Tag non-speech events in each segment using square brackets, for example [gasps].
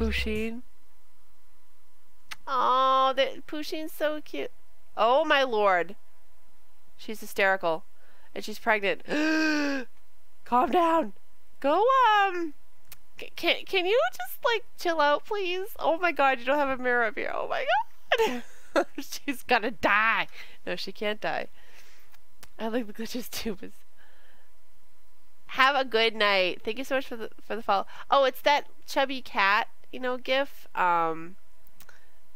Pusheen. Oh, the Pusheen's so cute. Oh my lord. She's hysterical. And she's pregnant. [gasps] Calm down. Go, um... Can, can you just, like, chill out, please? Oh my god, you don't have a mirror up here. Oh my god. [laughs] she's gonna die. No, she can't die. I like the glitches too. But... Have a good night. Thank you so much for the for the follow. Oh, it's that chubby cat, you know, gif. Um,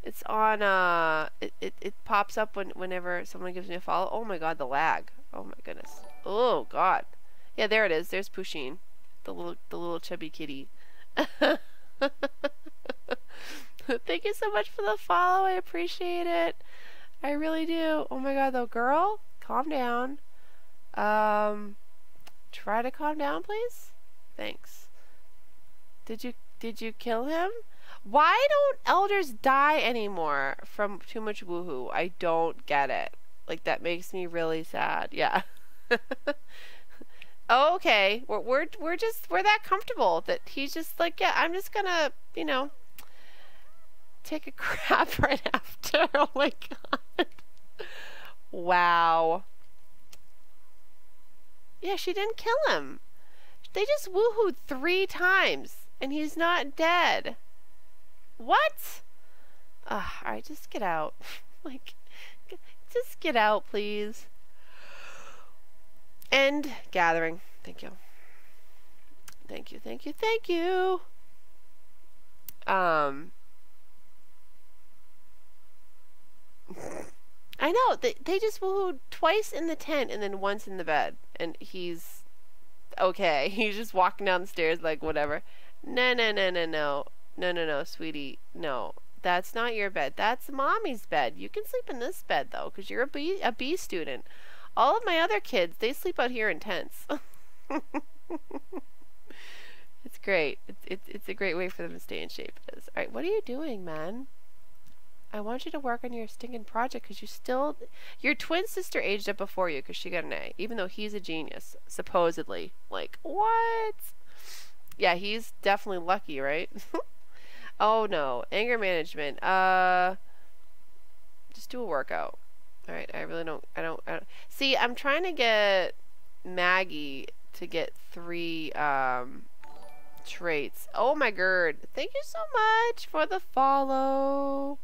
it's on. Uh, it, it, it pops up when whenever someone gives me a follow. Oh my god, the lag. Oh my goodness. Oh god. Yeah, there it is. There's Pusheen, the little the little chubby kitty. [laughs] Thank you so much for the follow. I appreciate it. I really do. Oh my god, though, girl, calm down. Um, try to calm down, please. Thanks. Did you did you kill him? Why don't elders die anymore from too much woohoo? I don't get it. Like that makes me really sad. Yeah. [laughs] okay, we're, we're we're just we're that comfortable that he's just like, yeah, I'm just gonna, you know, take a [laughs] crap right after. [laughs] Oh my god. Wow. Yeah, she didn't kill him. They just woohooed three times and he's not dead. What? Uh, alright, just get out. [laughs] like, just get out, please. End gathering. Thank you. Thank you, thank you, thank you. Um, [laughs] I know they they just woohooed twice in the tent and then once in the bed, and he's okay. [laughs] He's just walking down the stairs like whatever. No, no, no, no, no, no, no, no, sweetie, no. That's not your bed. That's mommy's bed. You can sleep in this bed though, because you're a B a B student. All of my other kids, they sleep out here in tents. [laughs] it's great. It's, it's it's a great way for them to stay in shape. All right, what are you doing, man? I want you to work on your stinking project because you still, your twin sister aged up before you because she got an A, even though he's a genius, supposedly. Like, what? Yeah, he's definitely lucky, right? [laughs] oh no, anger management. Uh, just do a workout. All right, I really don't, I don't, I don't. See, I'm trying to get Maggie to get three, um, traits. Oh my god. Thank you so much for the follow.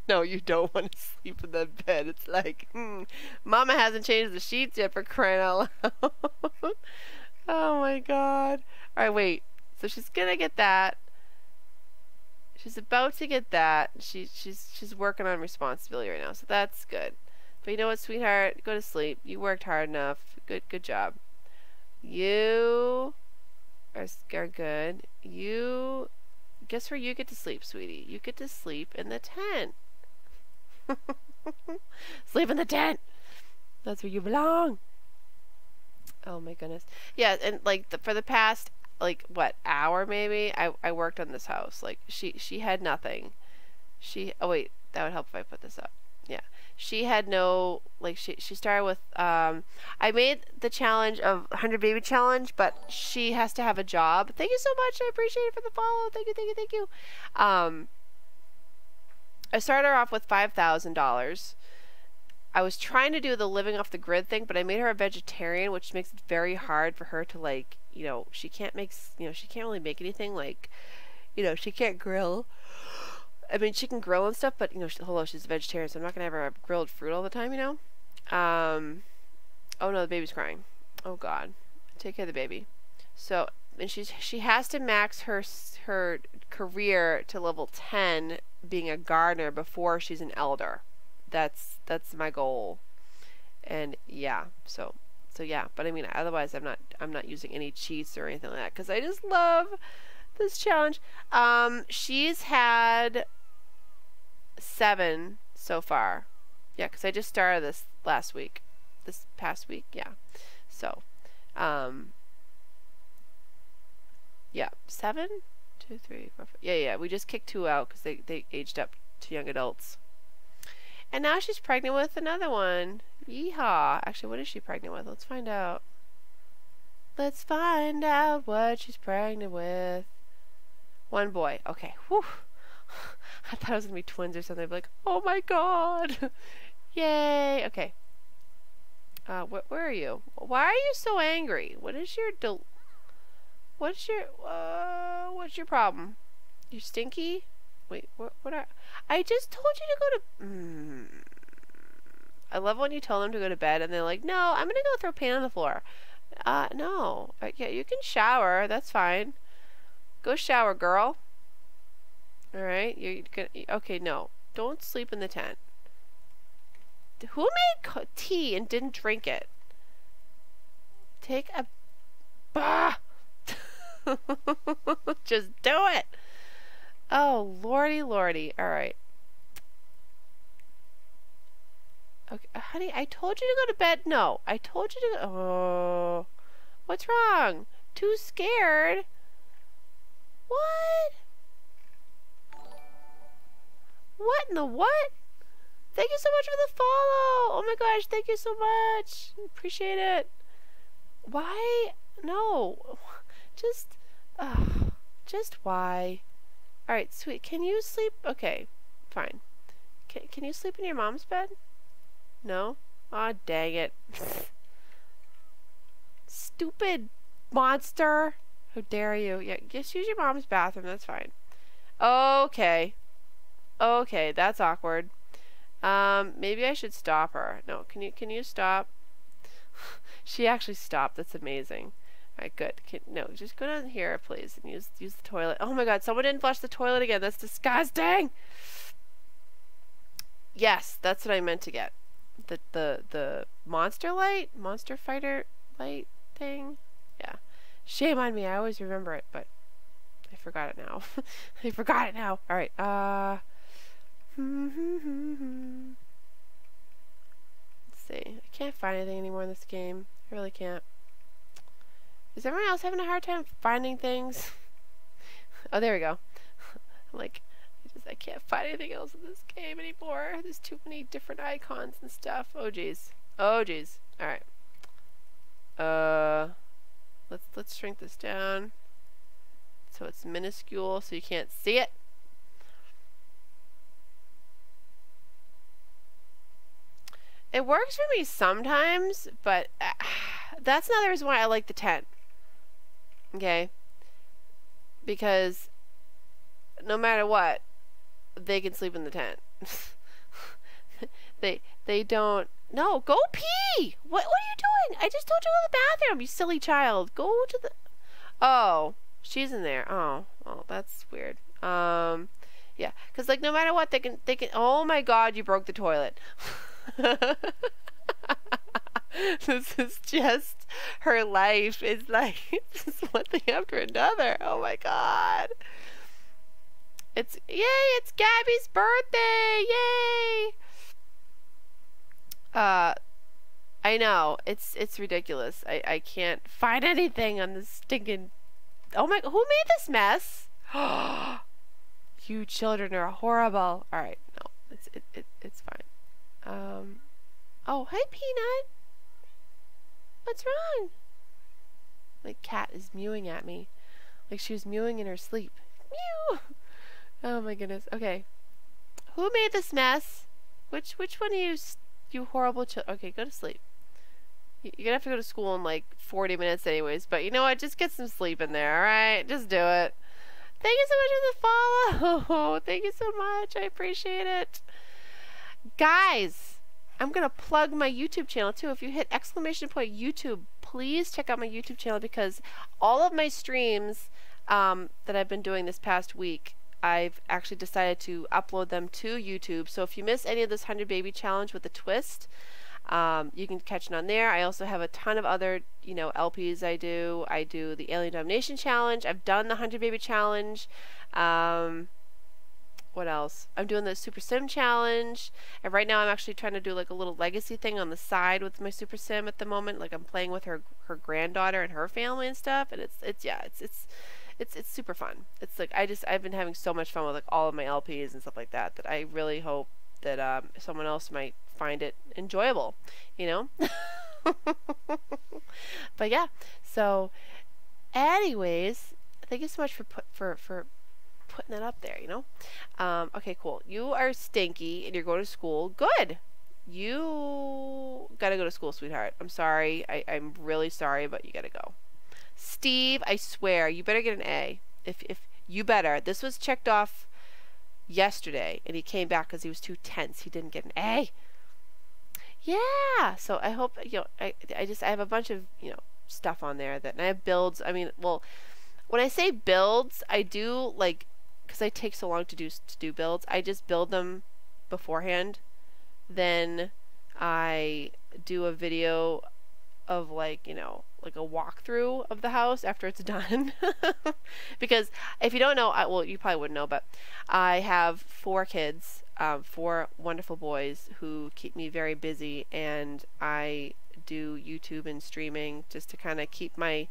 [laughs] no, you don't want to sleep in that bed. It's like, hmm, Mama hasn't changed the sheets yet for crying out loud. [laughs] oh my god. Alright, wait. So she's gonna get that. She's about to get that. She, she's she's working on responsibility right now, so that's good. But you know what, sweetheart? Go to sleep. You worked hard enough. Good good job. You are, are good. You Guess where you get to sleep, sweetie? You get to sleep in the tent. [laughs] sleep in the tent. That's where you belong. Oh my goodness. Yeah, and like the, for the past like what hour maybe, I I worked on this house. Like she she had nothing. She oh wait, that would help if I put this up. Yeah she had no like she she started with um I made the challenge of 100 baby challenge, but she has to have a job. Thank you so much. I appreciate it for the follow. Thank you, thank you, thank you. Um I started her off with $5,000. I was trying to do the living off the grid thing, but I made her a vegetarian, which makes it very hard for her to like, you know, she can't make, you know, she can't really make anything like, you know, she can't grill. I mean, she can grill and stuff, but you know, she, hello, she's a vegetarian, so I'm not gonna have her have grilled fruit all the time, you know. Um, oh no, the baby's crying. Oh God, take care of the baby. So, and she's she has to max her her career to level 10, being a gardener before she's an elder. That's that's my goal. And yeah, so so yeah, but I mean, otherwise, I'm not I'm not using any cheats or anything like that because I just love this challenge. Um, she's had seven so far. Yeah, because I just started this last week. This past week, yeah. So, um, yeah, seven, two, three, four, five. Yeah, yeah. We just kicked two out because they they aged up to young adults. And now she's pregnant with another one. Yeehaw. Actually, what is she pregnant with? Let's find out. Let's find out what she's pregnant with. One boy. Okay. Whew. [laughs] I thought it was going to be twins or something. I'd be like, oh my god. [laughs] Yay. Okay. Uh, wh where are you? Why are you so angry? What is your What's your, uh, what's your problem? You're stinky? Wait, what, what are, I just told you to go to, mm. I love when you tell them to go to bed and they're like, no, I'm gonna go throw paint on the floor. Uh, no. Uh, yeah, you can shower. That's fine. Go shower, girl. Alright, you're gonna, okay, no. Don't sleep in the tent. Who made tea and didn't drink it? Take a, bah! [laughs] Just do it. Oh, lordy, lordy. All right. Okay, honey, I told you to go to bed. No, I told you to go. Oh, what's wrong? Too scared? What? What in the what? Thank you so much for the follow. Oh my gosh, thank you so much. Appreciate it. Why? No. [laughs] Just, uh, just why? Alright, sweet. Can you sleep? Okay, fine. Can, can you sleep in your mom's bed? No? Aw, oh, dang it. [laughs] Stupid monster. How dare you? Yeah, just use your mom's bathroom. That's fine. Okay. Okay, that's awkward. Um, maybe I should stop her. No, can you can you stop? [sighs] she actually stopped. That's amazing. Alright, good. Can, no, just go down here, please, and use use the toilet. Oh my god, someone didn't flush the toilet again. That's disgusting! Yes, that's what I meant to get. The the the monster light? Monster fighter light thing? Yeah. Shame on me, I always remember it, but I forgot it now. [laughs] I forgot it now. Alright, uh... Hmm, hmm, hmm, Let's see. I can't find anything anymore in this game. I really can't. Is everyone else having a hard time finding things? oh, there we go. like, I just I can't find anything else in this game anymore. There's too many different icons and stuff. Oh jeez. Oh jeez. All right. Uh, let's let's shrink this down so it's minuscule so you can't see it. It works for me sometimes, but uh, [sighs] that's another reason why I like the tent. Okay? Because no matter what, they can sleep in the tent. [laughs] they they don't no, go pee. What what are you doing? I just told you to go to the bathroom, you silly child. Go to the Oh, she's in there. Oh, oh, that's weird. Um yeah, cuz like no matter what they can they can Oh my god, you broke the toilet. [laughs] [laughs] this is just her life. It's like [laughs] it's one thing after another. Oh my god. It's yay, it's Gabby's birthday. Yay. Uh I know. It's it's ridiculous. I I can't find anything on this stinking Oh my who made this mess? [gasps] you children are horrible. All right. No. It's it, it it's fine. Um Oh, hey Peanut. What's wrong? My cat is mewing at me. Like she was mewing in her sleep. Mew! Oh my goodness. Okay. Who made this mess? Which which one of you you horrible ch- Okay, go to sleep. You're gonna have to go to school in like 40 minutes anyways, but you know what? Just get some sleep in there, alright? Just do it. Thank you so much for the follow. [laughs] Thank you so much. I appreciate it. Guys, I'm going to plug my YouTube channel too. If you hit exclamation point YouTube, please check out my YouTube channel because all of my streams um, that I've been doing this past week, I've actually decided to upload them to YouTube. So if you miss any of this 100 Baby Challenge with a twist, um, you can catch it on there. I also have a ton of other, you know, LPs I do. I do the Alien Domination Challenge. I've done the 100 Baby Challenge. Um, what else? I'm doing the Super Sim challenge, and right now I'm actually trying to do like a little legacy thing on the side with my Super Sim at the moment. Like I'm playing with her her granddaughter and her family and stuff, and it's it's yeah, it's it's it's it's super fun. It's like I just I've been having so much fun with like all of my LPs and stuff like that that I really hope that um, someone else might find it enjoyable, you know. [laughs] but yeah, so anyways, thank you so much for put for for putting that up there. You know. Um, okay, cool. You are stinky and you're going to school. Good. You gotta go to school, sweetheart. I'm sorry. I, I'm really sorry, but you gotta go. Steve, I swear, you better get an A. If if you better. This was checked off yesterday, and he came back because he was too tense. He didn't get an A. Yeah. So I hope you know. I I just I have a bunch of you know stuff on there that and I have builds. I mean, well, when I say builds, I do like because I take so long to do to do builds. I just build them beforehand. Then I do a video of like you know like a walkthrough of the house after it's [laughs] done [laughs] because if you don't know I, well you probably wouldn't know but i have four kids um, four wonderful boys who keep me very busy and i do youtube and streaming just to kind of keep my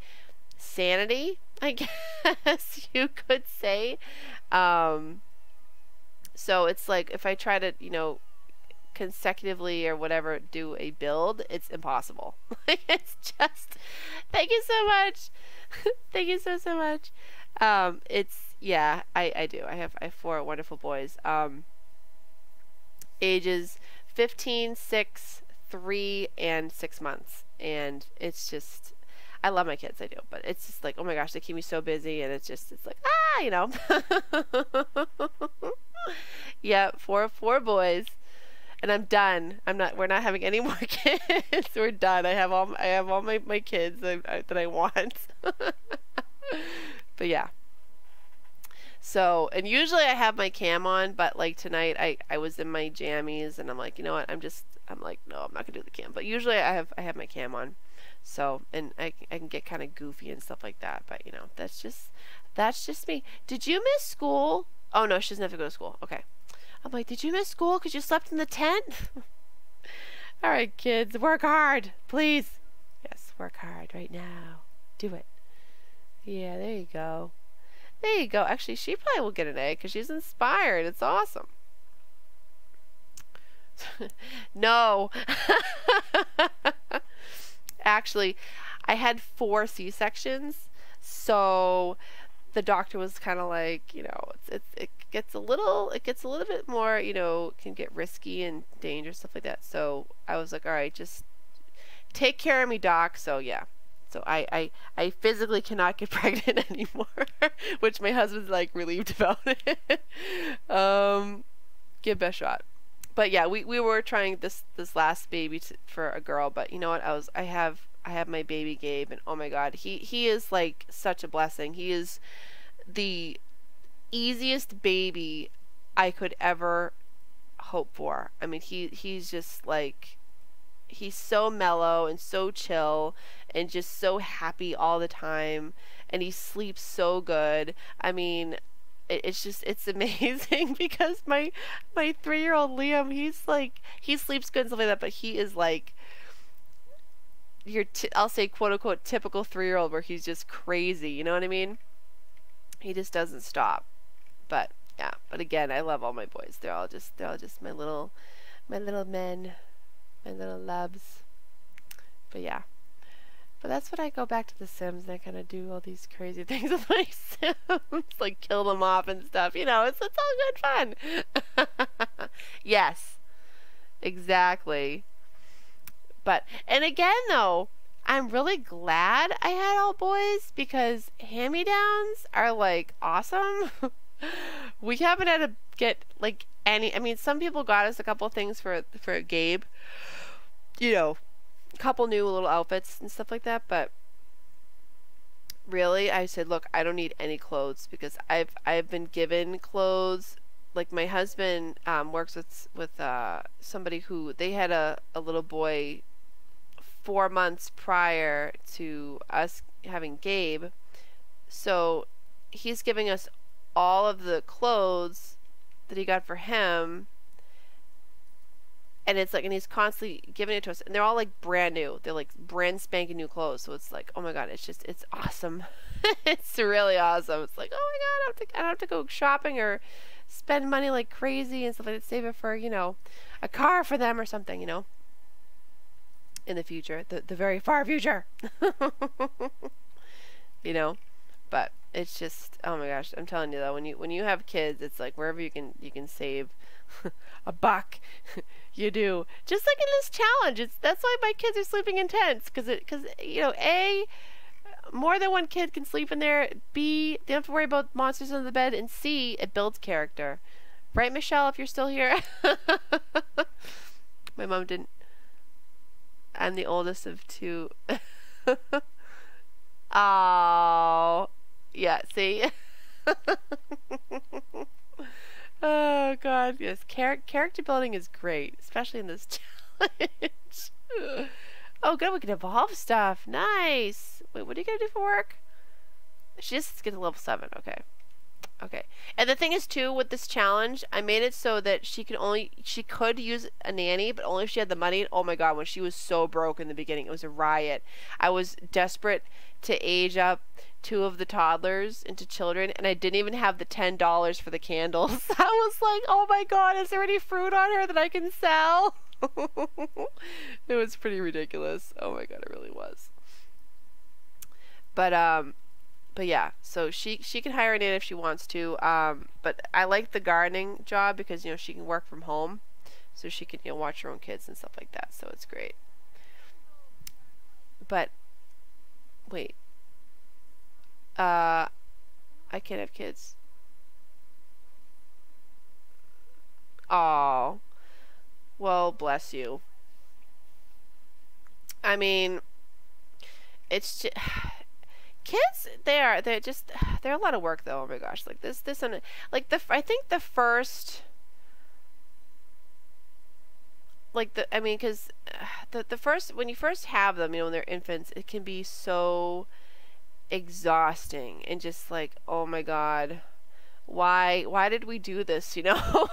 sanity i [laughs] guess you could say um, so it's like if i try to you know consecutively or whatever do a build, it's impossible. [laughs] it's just thank you so much. [laughs] thank you so so much. Um, it's yeah, I I do. I have I have four wonderful boys. Um, ages 15, 6, 3 and 6 months. And it's just I love my kids, I do, but it's just like, oh my gosh, they keep me so busy and it's just it's like, ah, you know. [laughs] yeah, four four boys and I'm done. I'm not. We're not having any [laughs] more kids. we're done. I have all. I have all my my kids that I, that I want. [laughs] but yeah. So and usually I have my cam on, but like tonight I I was in my jammies and I'm like, you know what? I'm just. I'm like, no, I'm not gonna do the cam. But usually I have I have my cam on. So and I I can get kind of goofy and stuff like that. But you know that's just that's just me. Did you miss school? Oh no, she doesn't have to go to school. Okay. I'm like, did you miss school because you slept in the tent? [laughs] All right, kids, work hard, please. Yes, work hard right now. Do it. Yeah, there you go. There you go. Actually, she probably will get an A because she's inspired. It's awesome. [laughs] no. [laughs] Actually, I had four C-sections. So the doctor was kind of like, you know, it's, it's, it gets a little, it gets a little bit more, you know, can get risky and dangerous, stuff like that. So I was like, all right, just take care of me, doc. So yeah. So I, I, I physically cannot get [laughs] pregnant [laughs] anymore, which my husband's like relieved about it. [laughs] um, give best shot. But yeah, we, we were trying this this last baby to, for a girl, but you know what? I was I have I have my baby Gabe, and oh my God, he he is like such a blessing. He is the easiest baby I could ever hope for. I mean, he he's just like he's so mellow and so chill and just so happy all the time and he sleeps so good. I mean, it's just it's [laughs] amazing because my my 3-year-old Liam, he's like he sleeps good and stuff like that, but he is like your t- I'll say quote unquote typical three year old where he's just crazy. You know what I mean? He just doesn't stop. But yeah, but again, I love all my boys. They're all just they're all just my little my little men, my little loves. But yeah. But that's what I go back to The Sims and I kind of do all these crazy [laughs] things with my Sims, like kill them off and stuff. You know, it's it's all good fun. [laughs] yes, exactly. But, and again though, I'm really glad I had all boys because hand me downs are like awesome. [laughs] we haven't had to get like any, I mean, some people got us a couple things for, for Gabe, you know, couple new little outfits and stuff like that, but really I said, look, I don't need any clothes because I've, I've been given clothes like my husband um, works with with uh, somebody who they had a, a little boy four months prior to us having Gabe. So he's giving us all of the clothes that he got for him. And it's like, and he's constantly giving it to us. And they're all like brand new. They're like brand spanking new clothes. So it's like, oh my God, it's just, it's awesome. [laughs] it's really awesome. It's like, oh my God, I don't, have to, I don't have to go shopping or spend money like crazy and stuff like that. Save it for, you know, a car for them or something, you know, in the future, the, the very far future. [laughs] you know, but it's just, oh my gosh, I'm telling you though, when you, when you have kids, it's like wherever you can, you can save [laughs] a buck, [laughs] you do. Just like in this challenge, it's, that's why my kids are sleeping in tents, because it, because, you know, A, more than one kid can sleep in there. B, they don't have to worry about monsters under the bed. And C, it builds character. Right, Michelle, if you're still here? [laughs] My mom didn't. I'm the oldest of two. oh. Yeah, see? Oh, God. Yes, Char character building is great, especially in this [laughs] challenge. oh, good. We can evolve stuff. Nice. Wait, what are you to do for work? She just gets to level 7. Okay. Okay. And the thing is too with this challenge, I made it so that she could only she could use a nanny, but only if she had the money. Oh my god, when she was so broke in the beginning, it was a riot. I was desperate to age up two of the toddlers into children and I didn't even have the $10 for the candles. [laughs] I was like, "Oh my god, is there any fruit on her that I can sell?" [laughs] it was pretty ridiculous. Oh my god, it really was. But um but yeah, so she she can hire an in if she wants to. Um, but I like the gardening job because you know she can work from home, so she can you know watch her own kids and stuff like that. So it's great. But wait, uh, I can't have kids. Oh, well, bless you. I mean, it's just [sighs] kids they are they're just [sighs] they're a lot of work though oh my gosh like this this and like the i think the first like the i mean because [sighs] the the first when you first have them you know when they're infants it can be so exhausting and just like oh my god why why did we do this you know? [laughs]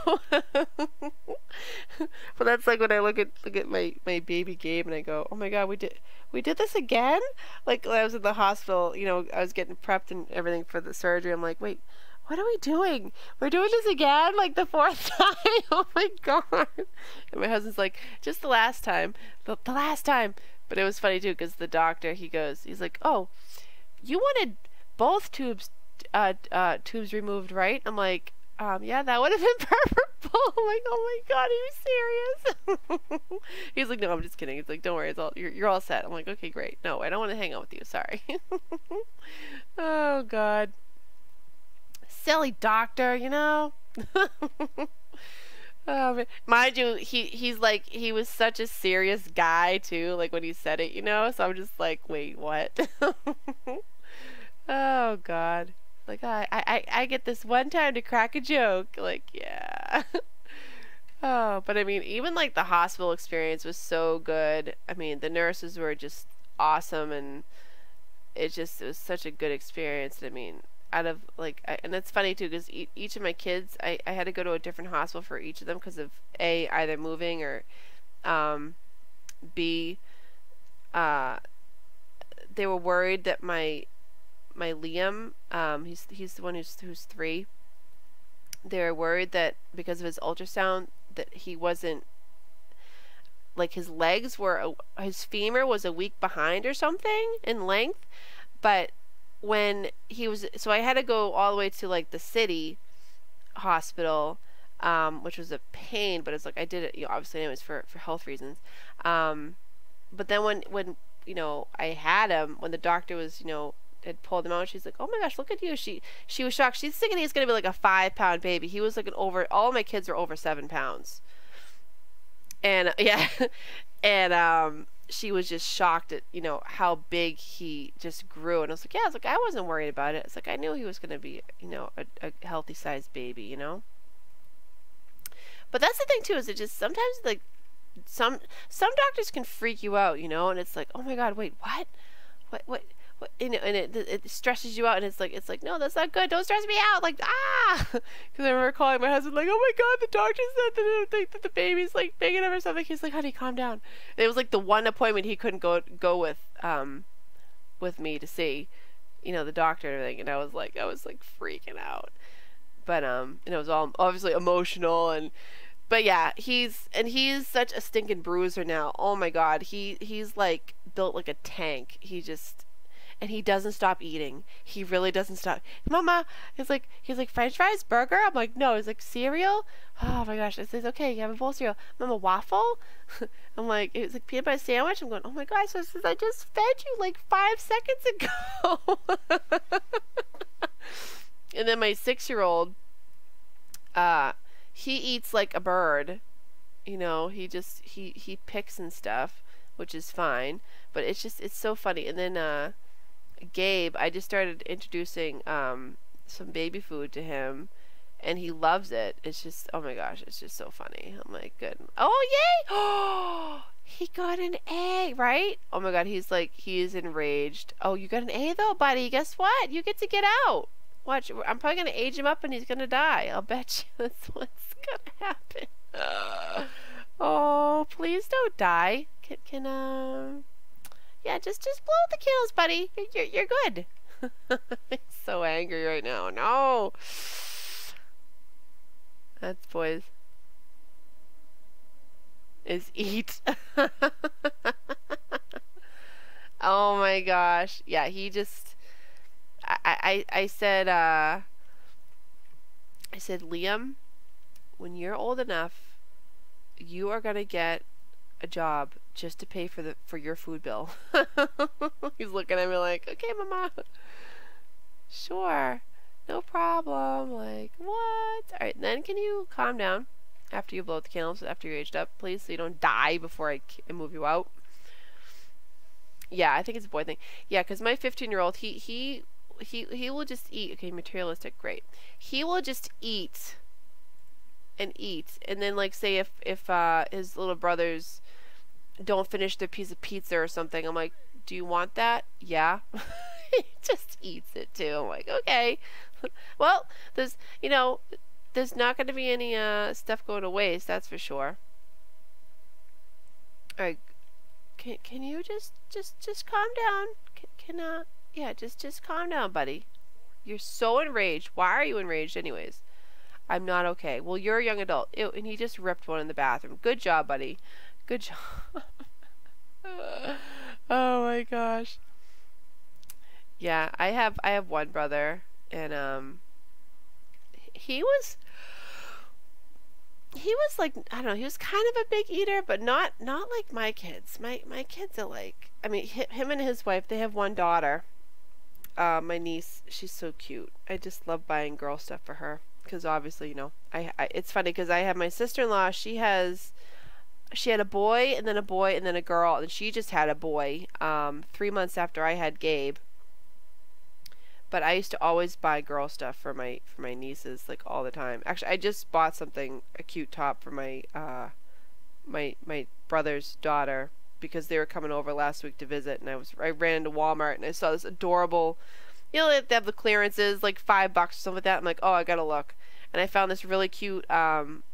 But that's like when i look at look at my my baby gabe and i go oh my god we did we did this again? Like i was in the hospital you know i was getting prepped and everything for the surgery i'm like wait what are we doing? We're doing this again like the fourth [laughs] time? Oh my god. And my husband's like just the last time the, the last time. But it was funny too because the doctor he goes he's like oh you wanted both tubes uh, uh, tubes removed, right? I'm like, um, yeah, that would have [laughs] been preferable. I'm [laughs] like, oh my god, are you serious? [laughs] He's like, no, I'm just kidding. He's like, don't worry, it's all you're, you're all set. I'm like, okay, great. No, I don't want to hang out with you. Sorry. oh god, silly doctor, you know. Um, mind you, he he's like he was such a serious guy too. Like when he said it, you know. So I'm just like, wait, what? [laughs] oh God. Like I, I, I get this one time to crack a joke. Like, yeah. [laughs] oh, but I mean, even like the hospital experience was so good. I mean, the nurses were just awesome, and it just it was such a good experience. I mean, out of like, I, and it's funny too because e- each of my kids, I, I had to go to a different hospital for each of them because of a either moving or, um, b, uh, they were worried that my my Liam, um, he's he's the one who's who's three. They're worried that because of his ultrasound that he wasn't like his legs were a, his femur was a week behind or something in length, but when he was so I had to go all the way to like the city hospital, um, which was a pain, but it's like I did it you know, obviously anyways for for health reasons. Um, but then when when you know I had him when the doctor was you know had pulled him out. She's like, "Oh my gosh, look at you!" She she was shocked. She's thinking he's gonna be like a five pound baby. He was like an over. All my kids are over seven pounds. And [laughs] yeah, and um, she was just shocked at you know how big he just grew. And I was like, "Yeah," I was like, "I wasn't worried about it." It's like I knew he was gonna be you know a, a healthy sized baby, you know. But that's the thing too, is it just sometimes like some some doctors can freak you out, you know, and it's like, oh my god, wait, what, what, what? And, it, and it, it stresses you out and it's like it's like no that's not good. Don't stress me out. Like ah! [laughs] Because I remember calling my husband like oh my god the doctor said that, that, that the baby's like big enough or something. He's like honey calm down. And it was like the one appointment he couldn't go go with um with me to see you know the doctor and everything and I was like I was like freaking out. But um, and it was all obviously emotional and but yeah, he's and he's such a stinking bruiser now. Oh my god, he he's like built like a tank. He just and he doesn't stop eating. He really doesn't stop. Mama, he's like he's like French fries, burger. I'm like no. He's like cereal. Oh my gosh, I says okay. You have a bowl of cereal. Mama, waffle. [laughs] I'm like it's like peanut butter sandwich. I'm going. Oh my gosh, so I just fed you like five seconds ago. [laughs] and then my six year old, uh, he eats like a bird. You know, he just he he picks and stuff, which is fine. But it's just it's so funny. And then uh, Gabe, I just started introducing um some baby food to him. And he loves it. It's just, oh my gosh, it's just so funny. I'm like, good. Oh, yay! Oh, [gasps] he got an A, right? Oh my god, he's like, he is enraged. Oh, you got an A though, buddy. Guess what? You get to get out. Watch, I'm probably gonna age him up and he's gonna die. I'll bet [laughs] you that's what's gonna happen. Uh, oh, please don't die. Can, can uh, yeah, just just blow out the candles, buddy. You're you're good. [laughs] he's so angry right now. No. That's boys. Is eat. [laughs] oh my gosh. Yeah, he just I, I, I said, uh, I said, Liam, when you're old enough, you are gonna get a job just to pay for the for your food bill. [laughs] He's looking at me like, okay, mama, sure, no problem. Like, what? All right, then can you calm down after you blow out the candles after you're aged up, please, so you don't die before I move you out. Yeah, I think it's a boy thing. Yeah, because my 15 year old, he he he he will just eat. Okay, materialistic, great. He will just eat and eat, and then like say if if uh, his little brothers don't finish their piece of pizza or something, I'm like, do you want that? Yeah. [laughs] he just eats it too. I'm like, okay. [laughs] well, there's you know, there's not going to be any uh, stuff going to waste. That's for sure. All right. Can can you just just just calm down? Can, can uh yeah, just just calm down, buddy. You're so enraged. Why are you enraged anyways? I'm not okay. Well, you're a young adult. Ew, and he just ripped one in the bathroom. Good job, buddy. Good job. [laughs] oh my gosh. Yeah, I have I have one brother and um he was he was like I don't know, he was kind of a big eater, but not not like my kids. My my kids are like I mean, him and his wife, they have one daughter uh, my niece, she's so cute. I just love buying girl stuff for her because obviously, you know, I, I it's funny because I have my sister-in-law. She has she had a boy and then a boy and then a girl and she just had a boy um, three months after I had Gabe. But I used to always buy girl stuff for my for my nieces like all the time. Actually, I just bought something a cute top for my uh, my my brother's daughter because they were coming over last week to visit, and I was I ran into Walmart and I saw this adorable, you know, they have the clearances like five bucks or something like that. I'm like, oh, I gotta look, and I found this really cute um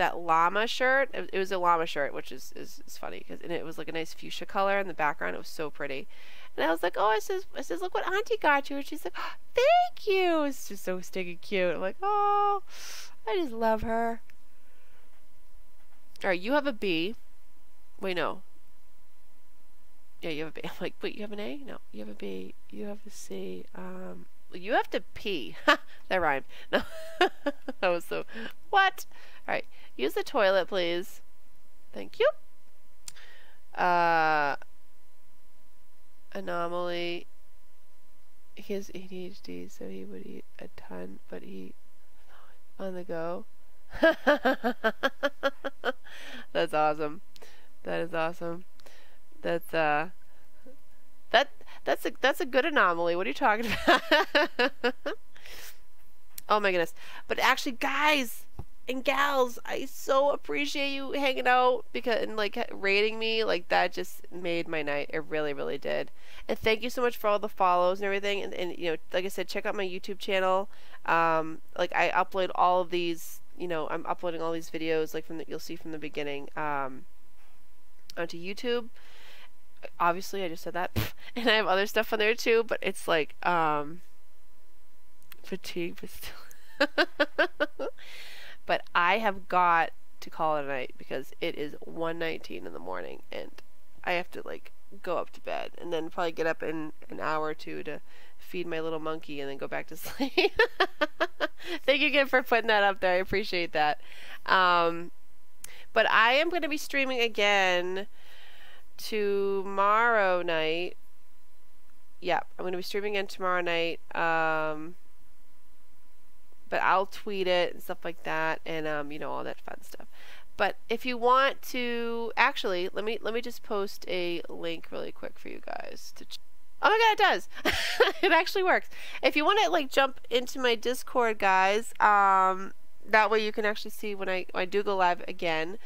that llama shirt. It, it was a llama shirt, which is is, is funny because and it was like a nice fuchsia color in the background. It was so pretty. And I was like, oh, I says, I says, look what Auntie got you. And she's like, oh, thank you. It's just so stinking cute. I'm like, oh, I just love her. All right, you have a B. Wait, no. Yeah, you have a B. [laughs] I'm like, wait, you have an A? No, you have a B. You have a C. Um, you have to pee. [laughs] that rhymed. No, [laughs] that was so. What? All right, use the toilet, please. Thank you. Uh, anomaly. He has ADHD, so he would eat a ton, but he on the go. [laughs] That's awesome. That is awesome. That's uh that that's a that's a good anomaly. What are you talking [laughs] about? oh my goodness. But actually guys and gals, I so appreciate you hanging out because and like rating me. Like that just made my night. It really, really did. And thank you so much for all the follows and everything. And, and you know, like I said, check out my YouTube channel. Um, like I upload all of these. You know, I'm uploading all these videos like from the, you'll see from the beginning um, onto YouTube obviously I just said that [laughs] and I have other stuff on there too but it's like um fatigue but still [laughs] [laughs] but I have got to call it a night because it is 1:19 in the morning and I have to like go up to bed and then probably get up in an hour or two to feed my little monkey and then go back to [laughs] sleep. Thank you again for putting that up there. I appreciate that. Um, but I am going to be streaming again tomorrow night. Yep, I'm going to be streaming again tomorrow night. Um, but I'll tweet it and stuff like that, and um, you know all that fun stuff. But if you want to, actually, let me let me just post a link really quick for you guys to. Oh my god, it does! [laughs] it actually works. If you want to like jump into my Discord, guys, um, that way you can actually see when I when I do go live again.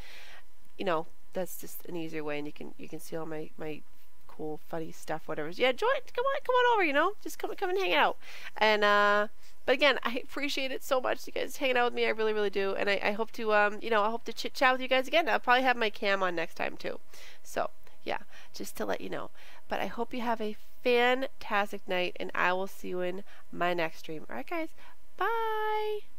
You know, that's just an easier way, and you can you can see all my my cool, funny stuff, whatever. Yeah, join. Come on, come on over. You know, just come come and hang out. And uh, but again, I appreciate it so much. You guys hanging out with me. I really, really do. And I, I hope to um, you know, I hope to chit chat with you guys again. I'll probably have my cam on next time too. So yeah, just to let you know. But I hope you have a fantastic night, and I will see you in my next stream. All right, guys. Bye.